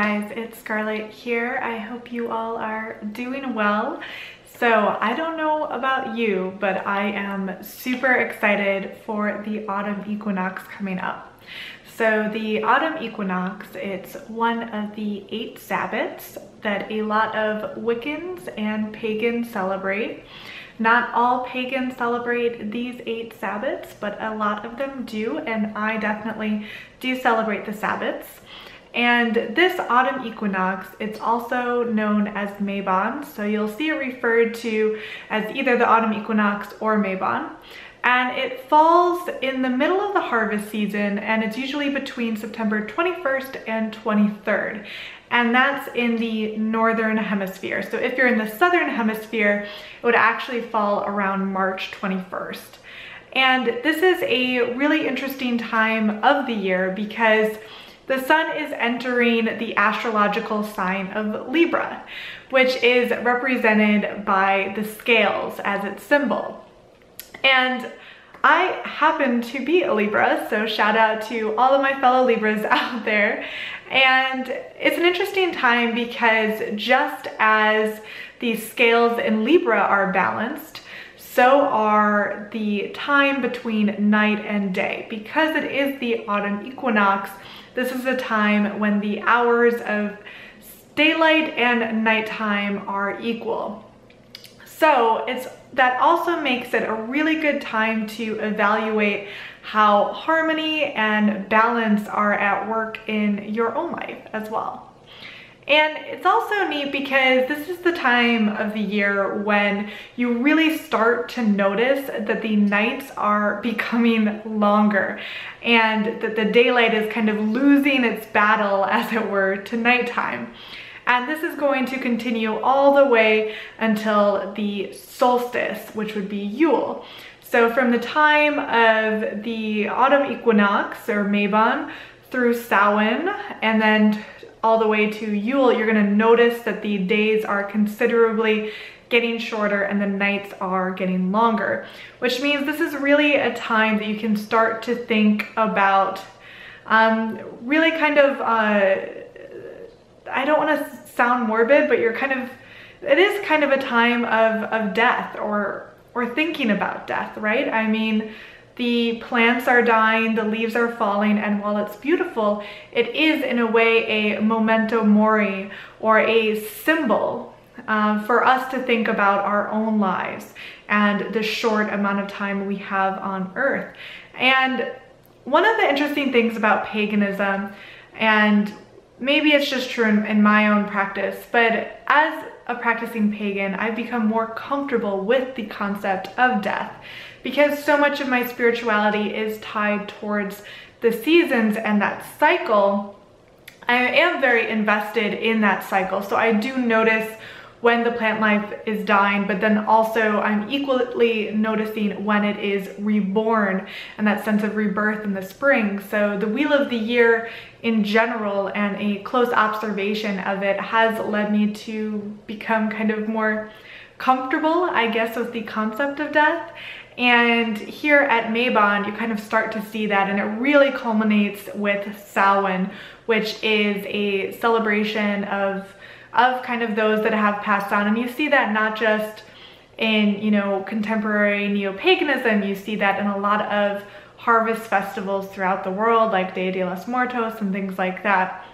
Guys, it's Scarlet here. I hope you all are doing well. So I don't know about you, but I am super excited for the autumn equinox coming up. So the autumn equinox, it's one of the eight Sabbats that a lot of Wiccans and pagans celebrate. Not all pagans celebrate these eight Sabbats, but a lot of them do, and I definitely do celebrate the Sabbats. And this autumn equinox, it's also known as Mabon. So you'll see it referred to as either the autumn equinox or Mabon. And it falls in the middle of the harvest season and it's usually between September 21st and 23rd. And that's in the northern hemisphere. So if you're in the southern hemisphere, it would actually fall around March 21st. And this is a really interesting time of the year because the sun is entering the astrological sign of Libra, which is represented by the scales as its symbol. And I happen to be a Libra, so shout out to all of my fellow Libras out there. And it's an interesting time because just as the scales in Libra are balanced, so are the time between night and day. Because it is the autumn equinox, this is a time when the hours of daylight and nighttime are equal. So it's that also makes it a really good time to evaluate how harmony and balance are at work in your own life as well. And it's also neat because this is the time of the year when you really start to notice that the nights are becoming longer and that the daylight is kind of losing its battle, as it were, to nighttime. And this is going to continue all the way until the solstice, which would be Yule. So from the time of the autumn equinox or Mabon through Samhain and then all the way to Yule, you're gonna notice that the days are considerably getting shorter and the nights are getting longer, which means this is really a time that you can start to think about um, really kind of, uh, I don't wanna sound morbid, but you're kind of, it is kind of a time of, of death or, or thinking about death, right? I mean, the plants are dying, the leaves are falling, and while it's beautiful, it is in a way a memento mori or a symbol uh, for us to think about our own lives and the short amount of time we have on earth. And one of the interesting things about paganism, and maybe it's just true in, in my own practice, but as a practicing pagan, I've become more comfortable with the concept of death because so much of my spirituality is tied towards the seasons and that cycle. I am very invested in that cycle. So I do notice when the plant life is dying, but then also I'm equally noticing when it is reborn and that sense of rebirth in the spring. So the wheel of the year in general and a close observation of it has led me to become kind of more comfortable, I guess, with the concept of death. And here at Mabon, you kind of start to see that and it really culminates with Samhain, which is a celebration of, of kind of those that have passed on. And you see that not just in, you know, contemporary neo-paganism, you see that in a lot of harvest festivals throughout the world, like Dia de los Muertos and things like that.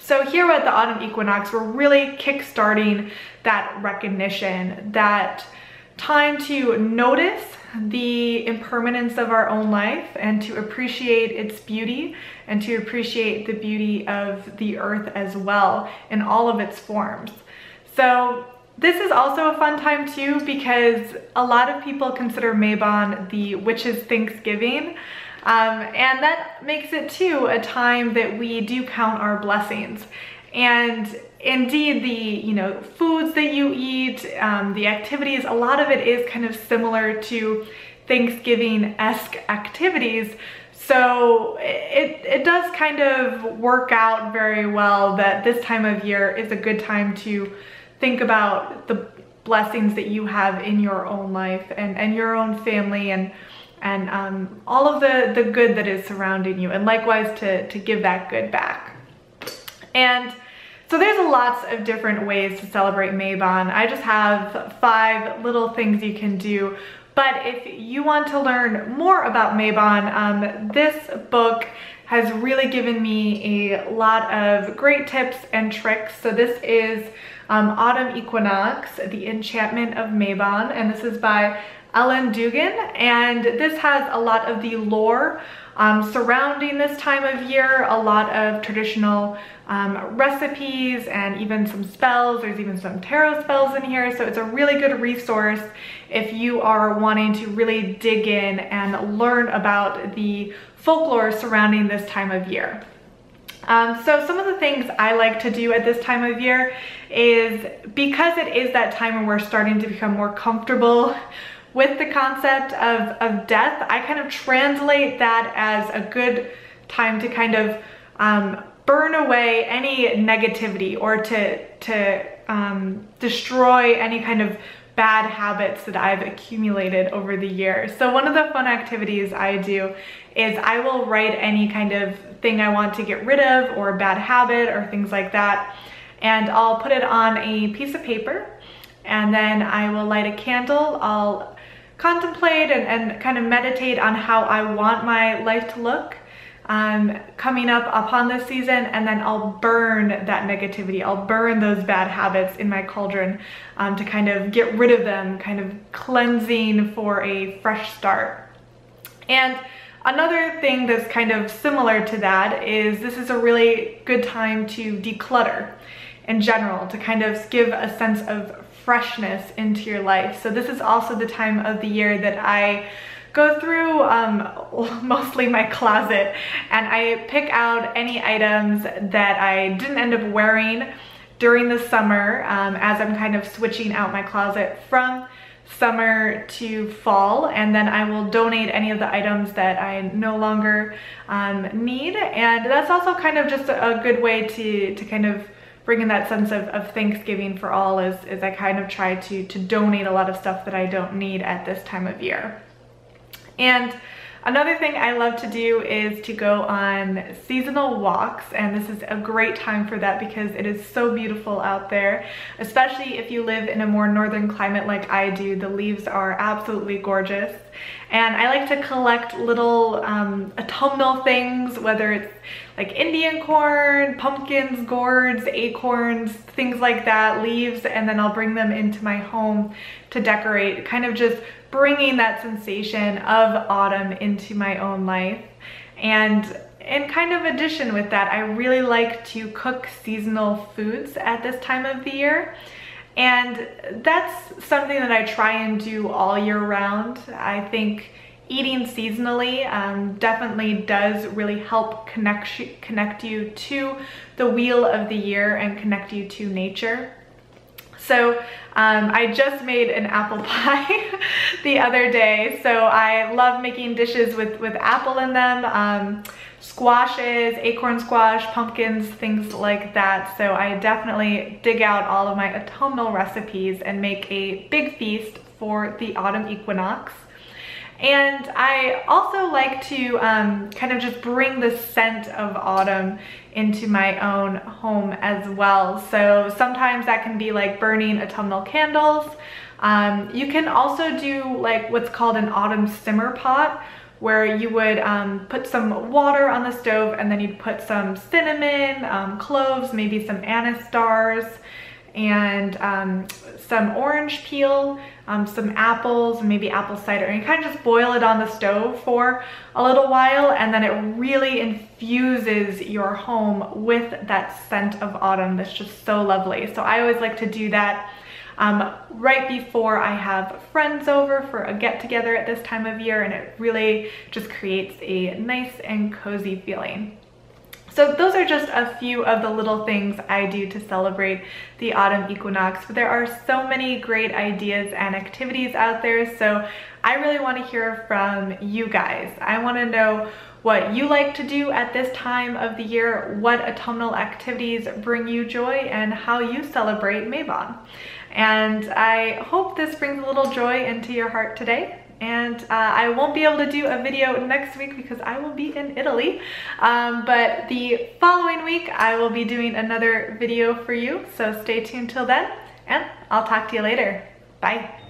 So here at the autumn equinox, we're really kickstarting that recognition, that time to notice the impermanence of our own life and to appreciate its beauty and to appreciate the beauty of the earth as well in all of its forms. So this is also a fun time too because a lot of people consider Mabon the witch's Thanksgiving. Um, and that makes it too a time that we do count our blessings. And indeed the, you know, foods that you eat, um, the activities, a lot of it is kind of similar to Thanksgiving-esque activities. So it, it does kind of work out very well that this time of year is a good time to think about the blessings that you have in your own life and, and your own family and and um, all of the, the good that is surrounding you and likewise to, to give that good back. And so there's lots of different ways to celebrate Mabon. I just have five little things you can do. But if you want to learn more about Mabon, um, this book has really given me a lot of great tips and tricks. So this is um, Autumn Equinox, The Enchantment of Mabon, and this is by Ellen Dugan, and this has a lot of the lore um, surrounding this time of year, a lot of traditional um, recipes and even some spells. There's even some tarot spells in here, so it's a really good resource if you are wanting to really dig in and learn about the folklore surrounding this time of year. Um, so some of the things I like to do at this time of year is because it is that time when we're starting to become more comfortable with the concept of, of death, I kind of translate that as a good time to kind of um, burn away any negativity or to, to um, destroy any kind of bad habits that I've accumulated over the years. So one of the fun activities I do is I will write any kind of thing I want to get rid of or bad habit or things like that. And I'll put it on a piece of paper and then I will light a candle. I'll contemplate and, and kind of meditate on how I want my life to look um, coming up upon this season and then I'll burn that negativity. I'll burn those bad habits in my cauldron um, to kind of get rid of them, kind of cleansing for a fresh start. And another thing that's kind of similar to that is this is a really good time to declutter in general, to kind of give a sense of freshness into your life. So this is also the time of the year that I go through um, mostly my closet and I pick out any items that I didn't end up wearing during the summer um, as I'm kind of switching out my closet from summer to fall and then I will donate any of the items that I no longer um, need and that's also kind of just a, good way to to kind of bring in that sense of, of Thanksgiving for all is, as I kind of try to to donate a lot of stuff that I don't need at this time of year. And Another thing I love to do is to go on seasonal walks and this is a great time for that because it is so beautiful out there, especially if you live in a more northern climate like I do. The leaves are absolutely gorgeous. And I like to collect little um, autumnal things, whether it's like Indian corn, pumpkins, gourds, acorns, things like that, leaves, and then I'll bring them into my home to decorate, kind of just bringing that sensation of autumn into my own life. And in kind of addition with that, I really like to cook seasonal foods at this time of the year. And that's something that I try and do all year round. I think eating seasonally um, definitely does really help connect, connect you to the wheel of the year and connect you to nature. So um, I just made an apple pie the other day. So I love making dishes with, with apple in them, um, squashes, acorn squash, pumpkins, things like that. So I definitely dig out all of my autumnal recipes and make a big feast for the autumn equinox. And I also like to um, kind of just bring the scent of autumn into my own home as well. So sometimes that can be like burning autumnal candles. Um, you can also do like what's called an autumn simmer pot where you would um, put some water on the stove and then you'd put some cinnamon, um, cloves, maybe some anise stars, and um, some orange peel, um, some apples, maybe apple cider, and you kind of just boil it on the stove for a little while and then it really infuses your home with that scent of autumn that's just so lovely. So I always like to do that um, right before I have friends over for a get together at this time of year and it really just creates a nice and cozy feeling. So those are just a few of the little things I do to celebrate the autumn equinox, but there are so many great ideas and activities out there, so I really wanna hear from you guys. I wanna know what you like to do at this time of the year, what autumnal activities bring you joy, and how you celebrate Mabon. And I hope this brings a little joy into your heart today. And uh, I won't be able to do a video next week because I will be in Italy. Um, but the following week, I will be doing another video for you. So stay tuned till then, and I'll talk to you later. Bye.